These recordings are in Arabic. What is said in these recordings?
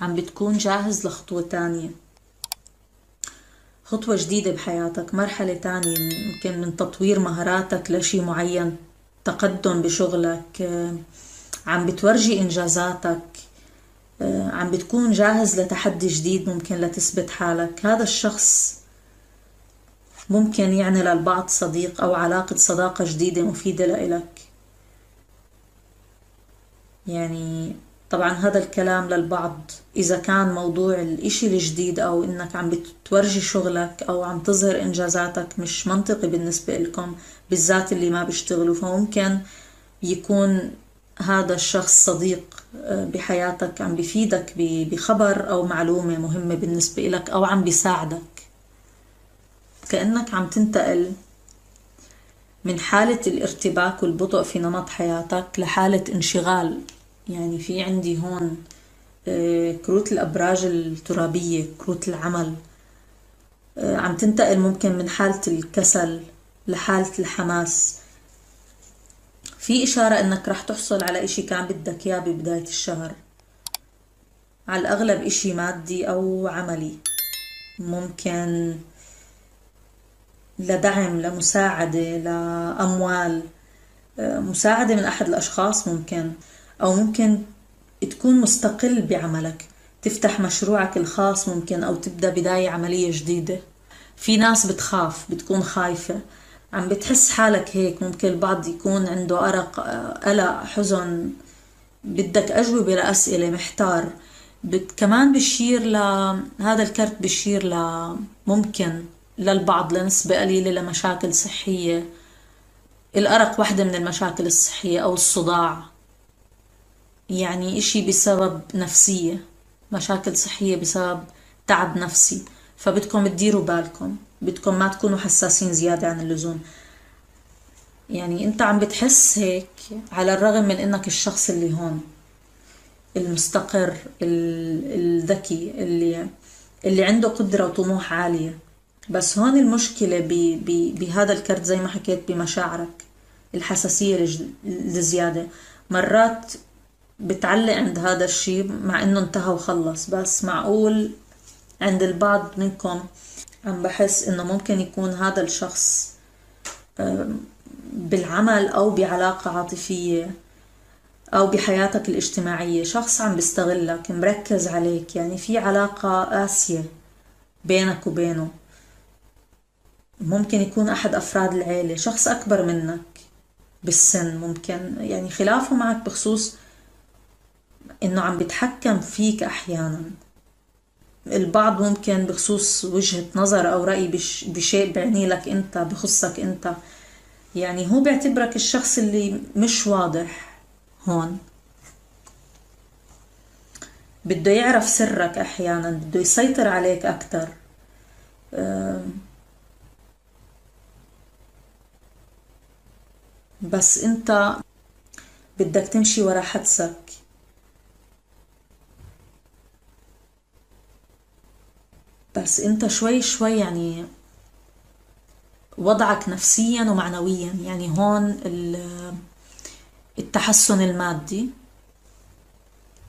عم بتكون جاهز لخطوة تانية. خطوة جديدة بحياتك مرحلة تانية يمكن من تطوير مهاراتك لشي معين تقدم بشغلك آه، عم بتورجي إنجازاتك آه، عم بتكون جاهز لتحدي جديد ممكن لتثبت حالك. هذا الشخص ممكن يعني للبعض صديق أو علاقة صداقة جديدة مفيدة لإلك. يعني طبعا هذا الكلام للبعض. إذا كان موضوع الإشي الجديد أو إنك عم بتورجي شغلك أو عم تظهر إنجازاتك مش منطقي بالنسبة لكم بالذات اللي ما بيشتغلوا فممكن يكون هذا الشخص صديق آه، بحياتك عم بفيدك بخبر أو معلومة مهمة بالنسبة لك أو عم بيساعدك. كأنك عم تنتقل من حالة الارتباك والبطء في نمط حياتك لحالة انشغال. يعني في عندي هون آه، كروت الأبراج الترابية كروت العمل. آه، عم تنتقل ممكن من حالة الكسل لحالة الحماس. في إشارة إنك رح تحصل على إشي كان بدك إياه ببداية الشهر. على الأغلب إشي مادي أو عملي. ممكن لدعم لمساعدة لأموال. آه، مساعدة من أحد الأشخاص ممكن. أو ممكن تكون مستقل بعملك تفتح مشروعك الخاص ممكن أو تبدأ بداية عملية جديدة. في ناس بتخاف بتكون خايفة. عم بتحس حالك هيك ممكن البعض يكون عنده أرق قلق حزن. بدك أجوبة لأسئلة محتار. كمان بشير ل هذا الكرت بشير ل ممكن للبعض لنسبة قليلة لمشاكل صحية. الأرق واحدة من المشاكل الصحية أو الصداع. يعني إشي بسبب نفسية مشاكل صحية بسبب تعب نفسي. فبدكم تديروا بالكم بدكم ما تكونوا حساسين زيادة عن اللزوم. يعني أنت عم بتحس هيك على الرغم من إنك الشخص اللي هون المستقر الذكي اللي اللي عنده قدرة وطموح عالية. بس هون المشكلة بهذا الكرت زي ما حكيت بمشاعرك الحساسية الزيادة مرات بتعلق عند هذا الشيء مع إنه انتهى وخلص. بس معقول عند البعض منكم عم بحس إنه ممكن يكون هذا الشخص بالعمل أو بعلاقة عاطفية أو بحياتك الاجتماعية شخص عم بيستغلك مركز عليك. يعني في علاقة قاسية بينك وبينه. ممكن يكون أحد أفراد العيلة. شخص أكبر منك بالسن ممكن. يعني خلافه معك بخصوص إنه عم بيتحكم فيك أحيانا. البعض ممكن بخصوص وجهة نظر أو رأي بشيء بعني لك أنت بخصك أنت. يعني هو بيعتبرك الشخص اللي مش واضح هون. بده يعرف سرك أحيانا بده يسيطر عليك أكثر بس أنت بدك تمشي ورا حدسك. بس انت شوي شوي يعني وضعك نفسيا ومعنويا. يعني هون التحسن المادي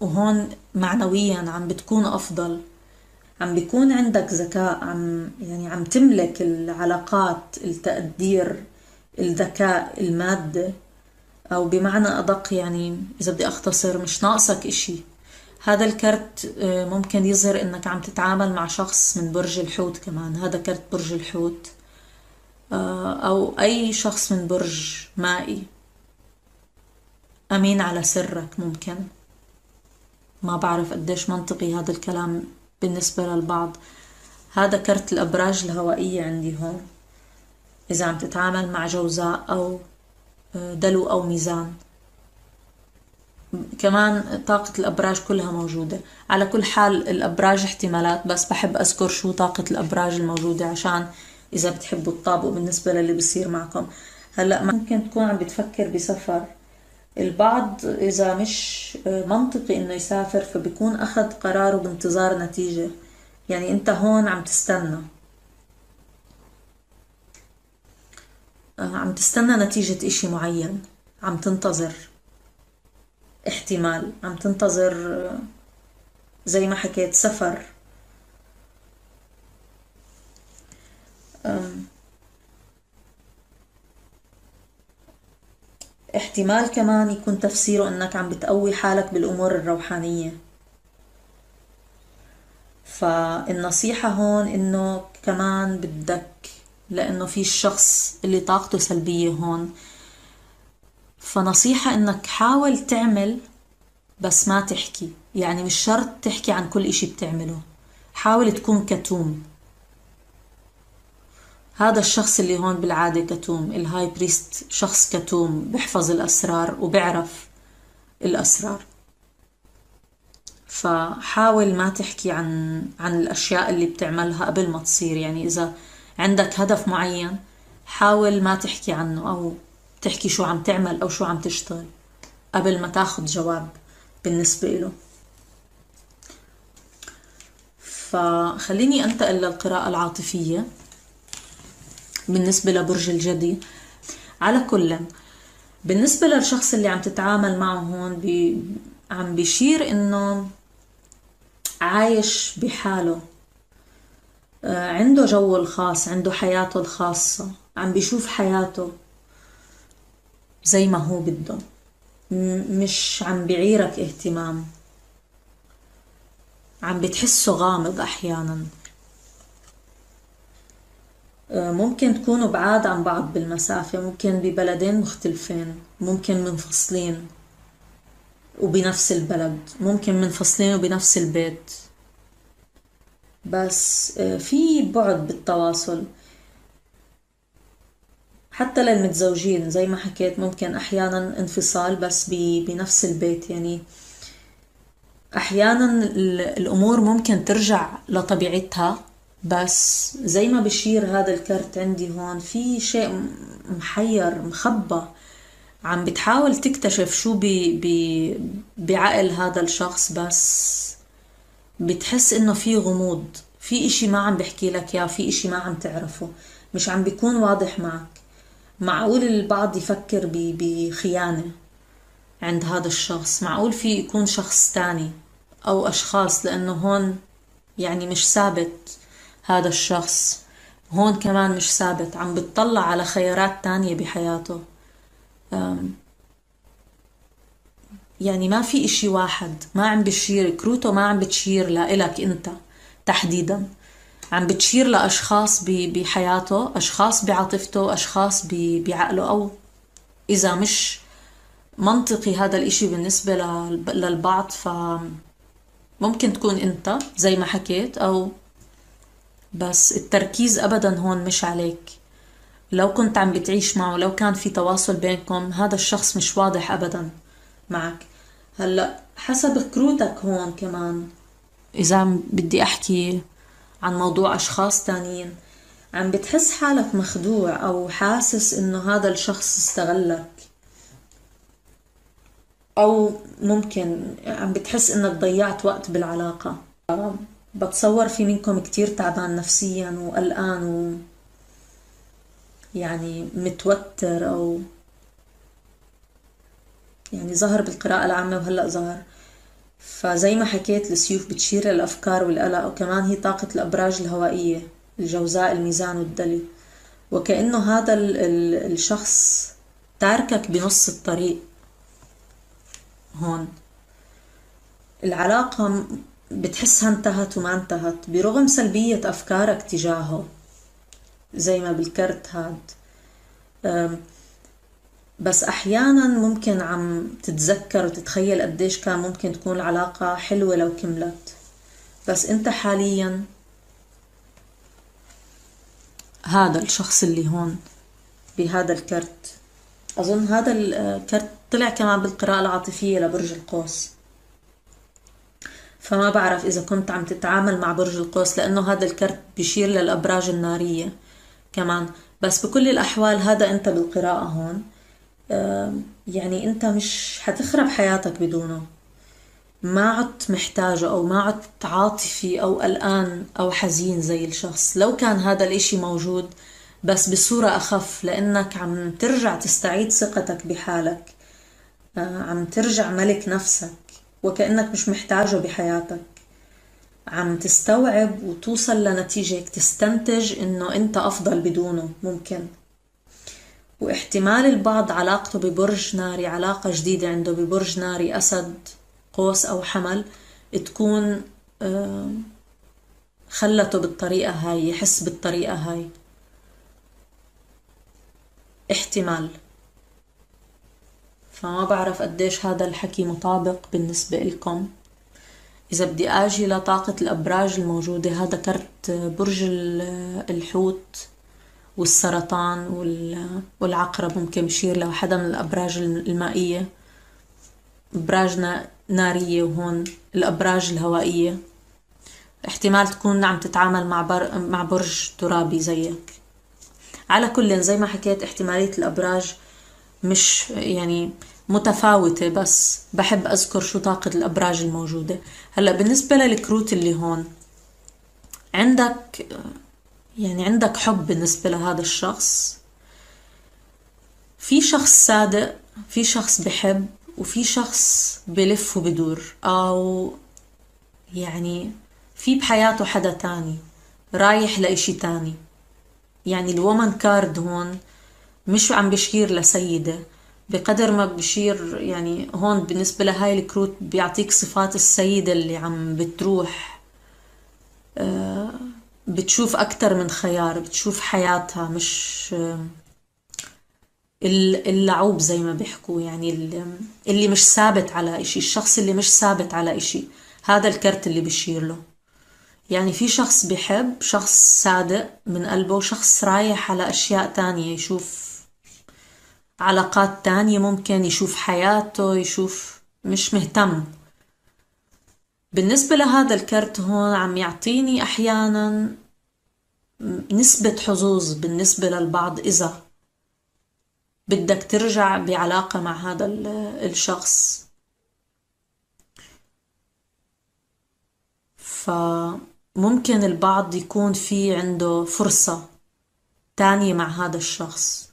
وهون معنويا عم بتكون أفضل. عم بيكون عندك ذكاء عم يعني عم تملك العلاقات التقدير الذكاء المادة أو بمعنى أدق يعني إذا بدي أختصر مش ناقصك إشي. هذا الكرت آه، ممكن يظهر إنك عم تتعامل مع شخص من برج الحوت كمان. هذا كرت برج الحوت آه، أو أي شخص من برج مائي. أمين على سرك ممكن. ما بعرف قديش منطقي هذا الكلام بالنسبة للبعض. هذا كرت الأبراج الهوائية عندي هون. إذا عم تتعامل مع جوزاء أو آه، دلو أو ميزان. كمان طاقة الأبراج كلها موجودة. على كل حال الأبراج احتمالات بس بحب أذكر شو طاقة الأبراج الموجودة عشان إذا بتحبوا تطابقوا بالنسبة للي بصير معكم. هلأ ممكن تكون عم بتفكر بسفر. البعض إذا مش منطقي إنه يسافر فبيكون أخذ قراره بانتظار نتيجة. يعني أنت هون عم تستنى. عم تستنى نتيجة إشي معين. عم تنتظر. احتمال. عم تنتظر زي ما حكيت سفر. احتمال كمان يكون تفسيره إنك عم بتقوي حالك بالأمور الروحانية. فالنصيحة هون إنه كمان بدك لأنه في الشخص اللي طاقته سلبية هون فنصيحة إنك حاول تعمل بس ما تحكي. يعني مش شرط تحكي عن كل إشي بتعمله. حاول تكون كتوم. هذا الشخص اللي هون بالعادة كتوم. الهاي بريست شخص كتوم بحفظ الأسرار وبعرف الأسرار. فحاول ما تحكي عن عن الأشياء اللي بتعملها قبل ما تصير. يعني إذا عندك هدف معين حاول ما تحكي عنه أو تحكي شو عم تعمل أو شو عم تشتغل قبل ما تاخد جواب بالنسبة له فخليني أنتقل للقراءة العاطفية بالنسبة لبرج الجدي. على كل بالنسبة للشخص اللي عم تتعامل معه هون بي عم بيشير إنه عايش بحاله. آه، عنده جو الخاص عنده حياته الخاصة عم بيشوف حياته. زي ما هو بده. مش عم بيعيرك اهتمام. عم بتحسه غامض أحيانا. آه، ممكن تكونوا بعاد عن بعض بالمسافة. ممكن ببلدين مختلفين. ممكن منفصلين وبنفس البلد. ممكن منفصلين وبنفس البيت. بس آه، في بعد بالتواصل. حتى للمتزوجين زي ما حكيت ممكن أحيانا انفصال بس بنفس البيت يعني أحيانا الأمور ممكن ترجع لطبيعتها بس زي ما بشير هذا الكرت عندي هون في شيء محير مخبى عم بتحاول تكتشف شو بي بي بعقل هذا الشخص بس بتحس إنه في غموض في إشي ما عم بحكي لك يا في إشي ما عم تعرفه مش عم بيكون واضح معك. معقول البعض يفكر بخيانة عند هذا الشخص؟ معقول في يكون شخص تاني أو أشخاص؟ لأنه هون يعني مش ثابت هذا الشخص. هون كمان مش ثابت. عم بتطلع على خيارات تانية بحياته. يعني ما في إشي واحد. ما عم بشير كروته ما عم بتشير لإلك أنت تحديدا. عم بتشير لأشخاص بحياته أشخاص بعاطفته أشخاص بعقله أو إذا مش منطقي هذا الإشي بالنسبة للبعض فممكن تكون أنت زي ما حكيت أو بس التركيز أبدا هون مش عليك. لو كنت عم بتعيش معه لو كان في تواصل بينكم هذا الشخص مش واضح أبدا معك. هلأ حسب كروتك هون كمان. إذا بدي أحكي عن موضوع أشخاص تانيين. عم بتحس حالك مخدوع أو حاسس إنه هذا الشخص استغلك. أو ممكن عم بتحس إنك ضيعت وقت بالعلاقة. بتصور في منكم كتير تعبان نفسيا وقلقان و يعني متوتر أو يعني ظهر بالقراءة العامة وهلأ ظهر. فزي ما حكيت السيوف بتشير للأفكار والقلق وكمان هي طاقة الأبراج الهوائية الجوزاء الميزان والدلي. وكأنه هذا الشخص تاركك بنص الطريق. هون. العلاقة بتحسها انتهت وما انتهت برغم سلبية أفكارك تجاهه. زي ما بالكرت هاد. بس أحيانا ممكن عم تتذكر وتتخيل قديش كان ممكن تكون العلاقة حلوة لو كملت. بس أنت حاليا هذا الشخص اللي هون بهذا الكرت. أظن هذا الكرت طلع كمان بالقراءة العاطفية لبرج القوس. فما بعرف إذا كنت عم تتعامل مع برج القوس لأنه هذا الكرت بيشير للأبراج النارية كمان. بس بكل الأحوال هذا أنت بالقراءة هون. يعني أنت مش حتخرب حياتك بدونه. ما عدت محتاجه أو ما عدت عاطفي أو قلقان أو حزين زي الشخص. لو كان هذا الإشي موجود بس بصورة أخف لأنك عم ترجع تستعيد ثقتك بحالك. آه، عم ترجع ملك نفسك وكأنك مش محتاجه بحياتك. عم تستوعب وتوصل لنتيجة تستنتج إنه أنت أفضل بدونه ممكن. واحتمال البعض علاقته ببرج ناري علاقة جديدة عنده ببرج ناري أسد قوس أو حمل تكون خلته بالطريقة هاي يحس بالطريقة هاي. احتمال. فما بعرف قديش هذا الحكي مطابق بالنسبة لكم إذا بدي أجي لطاقة الأبراج الموجودة هذا كرت برج الحوت. والسرطان والعقرب ممكن بشير لحدا من الأبراج المائية. أبراج نارية وهون الأبراج الهوائية. احتمال تكون عم تتعامل مع بر... مع برج ترابي زيك. على كل زي ما حكيت احتمالية الأبراج مش يعني متفاوتة بس بحب أذكر شو طاقة الأبراج الموجودة. هلأ بالنسبة للكروت اللي هون عندك يعني عندك حب بالنسبة لهذا الشخص. في شخص صادق في شخص بحب وفي شخص بلف وبدور أو يعني في بحياته حدا تاني رايح لإشي تاني. يعني الومن كارد هون مش عم بشير لسيدة. بقدر ما بشير يعني هون بالنسبة لهاي الكروت بيعطيك صفات السيدة اللي عم بتروح آه بتشوف أكتر من خيار بتشوف حياتها مش اللعوب زي ما بيحكوا يعني اللي مش ثابت على إشي الشخص اللي مش ثابت على إشي هذا الكرت اللي بشير له. يعني في شخص بحب شخص صادق من قلبه شخص رايح على أشياء تانية يشوف علاقات تانية ممكن يشوف حياته يشوف مش مهتم. بالنسبة لهذا الكرت هون عم يعطيني أحيانا نسبة حظوظ بالنسبة للبعض إذا بدك ترجع بعلاقة مع هذا الشخص. فممكن البعض يكون في عنده فرصة تانية مع هذا الشخص.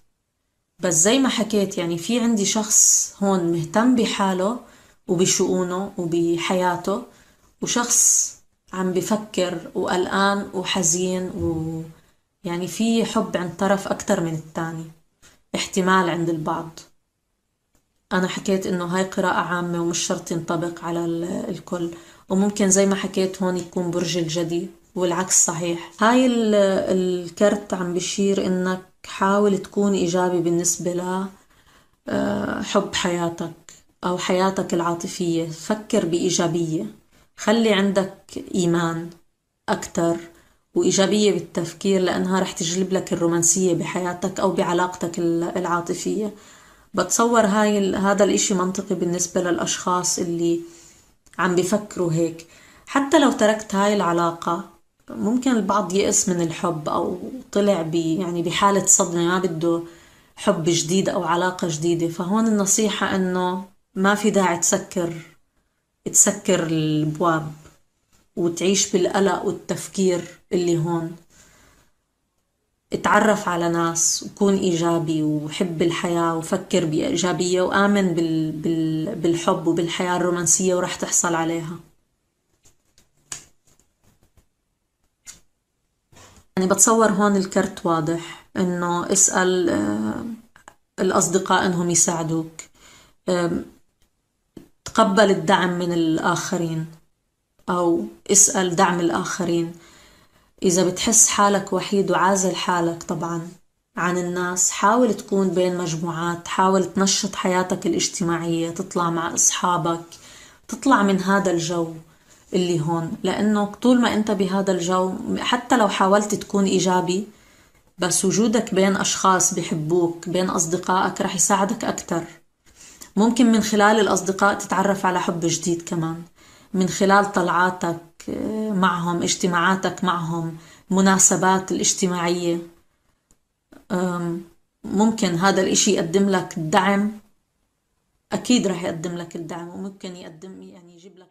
بس زي ما حكيت يعني في عندي شخص هون مهتم بحاله وبشؤونه وبحياته وشخص عم بفكر وقلقان وحزين و يعني في حب عند طرف أكتر من التاني احتمال عند البعض. أنا حكيت إنه هاي قراءة عامة ومش شرط ينطبق على الكل وممكن زي ما حكيت هون يكون برج الجدي والعكس صحيح. هاي الكرت عم بشير إنك حاول تكون إيجابي بالنسبة ل آه، حب حياتك أو حياتك العاطفية. فكر بإيجابية. خلي عندك إيمان أكتر وإيجابية بالتفكير لأنها رح تجلب لك الرومانسية بحياتك أو بعلاقتك العاطفية. بتصور هاي هذا الإشي منطقي بالنسبة للأشخاص اللي عم بفكروا هيك. حتى لو تركت هاي العلاقة ممكن البعض يأس من الحب أو طلع بي يعني بحالة صدمة ما بده حب جديد أو علاقة جديدة. فهون النصيحة إنه ما في داعي تسكر تسكر البواب وتعيش بالقلق والتفكير اللي هون. اتعرف على ناس وكون إيجابي وحب الحياة وفكر بإيجابية وآمن بال... بال... بالحب وبالحياة الرومانسية ورح تحصل عليها. يعني بتصور هون الكرت واضح إنه اسأل آه، الأصدقاء إنهم يساعدوك. تقبل الدعم من الآخرين أو اسأل دعم الآخرين. إذا بتحس حالك وحيد وعازل حالك طبعا عن الناس حاول تكون بين مجموعات حاول تنشط حياتك الاجتماعية تطلع مع أصحابك تطلع من هذا الجو اللي هون. لأنه طول ما أنت بهذا الجو حتى لو حاولت تكون إيجابي بس وجودك بين أشخاص بحبوك بين أصدقائك رح يساعدك أكتر. ممكن من خلال الأصدقاء تتعرف على حب جديد كمان. من خلال طلعاتك آه، معهم اجتماعاتك معهم مناسبات الاجتماعية. ممكن هذا الإشي يقدم لك دعم. أكيد رح يقدم لك الدعم وممكن يقدم يعني يجيب لك